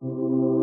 So how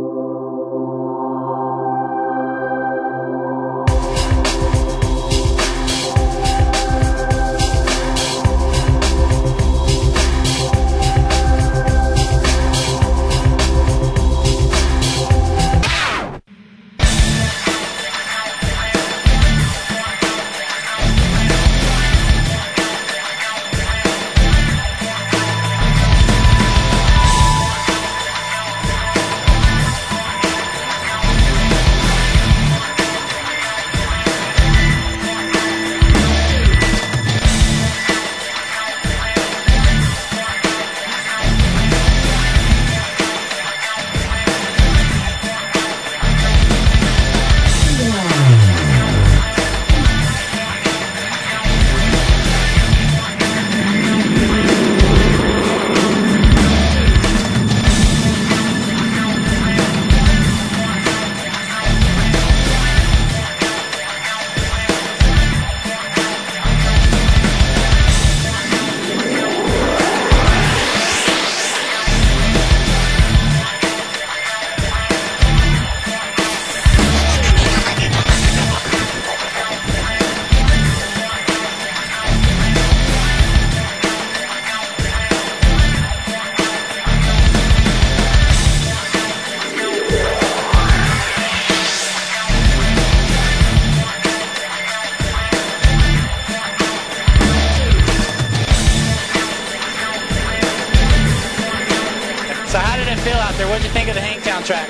it feel out there? What did you think of the Hangtown track?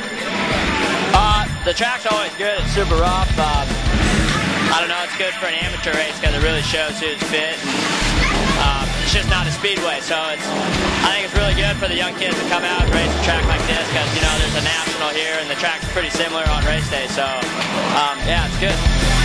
Uh, the track's always good. It's super rough. Um, I don't know. It's good for an amateur race because it really shows who's fit. Um, it's just not a speedway, so it's. I think it's really good for the young kids to come out and race a track like this because you know there's a national here and the track's pretty similar on race day. So um, yeah, it's good.